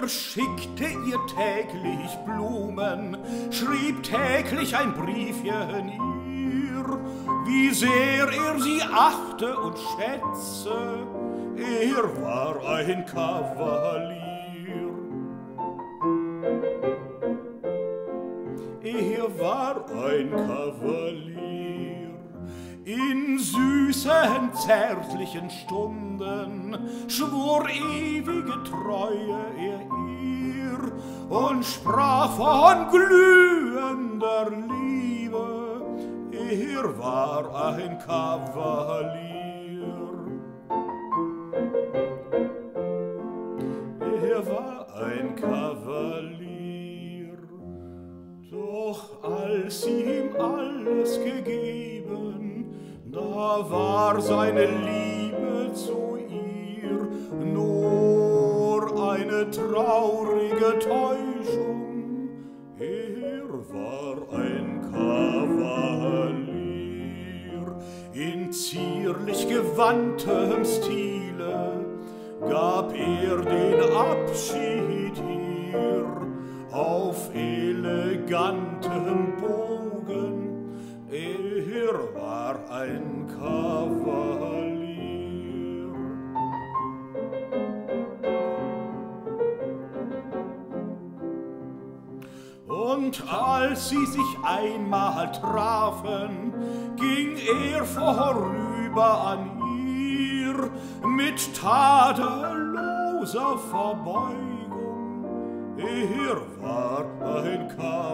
Er schickte ihr täglich Blumen, schrieb täglich ein Briefchen ihr, wie sehr er sie achte und schätze. Er war ein Kavalier. Er war ein Kavalier. In süßen, zärtlichen Stunden schwor ewige Treue er ihr und sprach von glühender Liebe. Er war ein Kavalier. Er war ein Kavalier. Doch als sie ihm alles gegeben, da war seine Liebe zu ihr nur eine traurige Täuschung. Er war ein Kavalier in zierlich gewandtem Stile, gab er den Abschied ihr auf elegantem Bogen. Er war ein Kavalier. Und als sie sich einmal trafen, ging er vorüber an ihr mit tadelloser Verbeugung. Er war ein Kavalier.